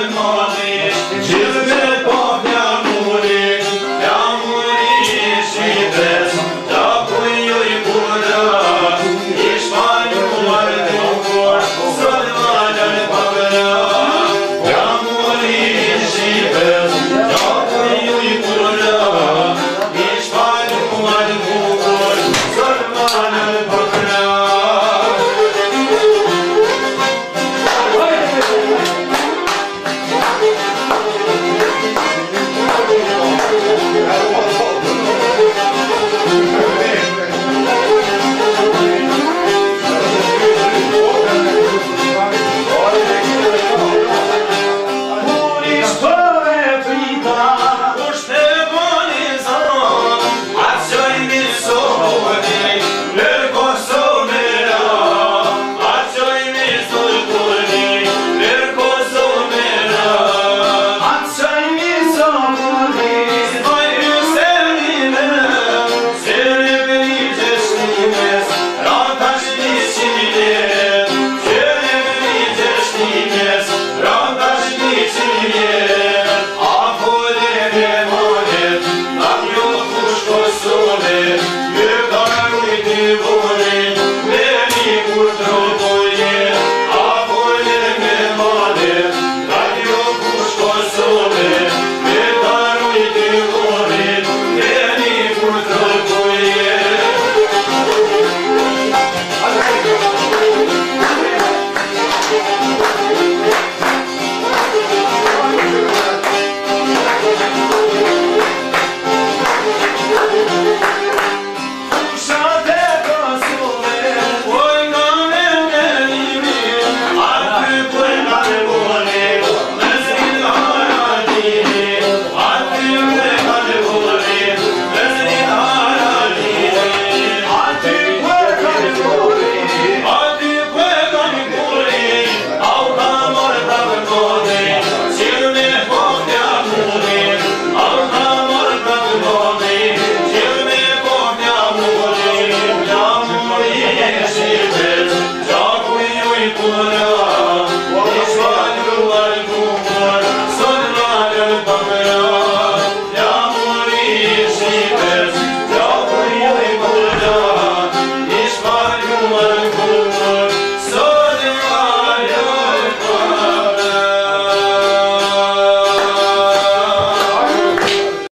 the morning till the Ветер не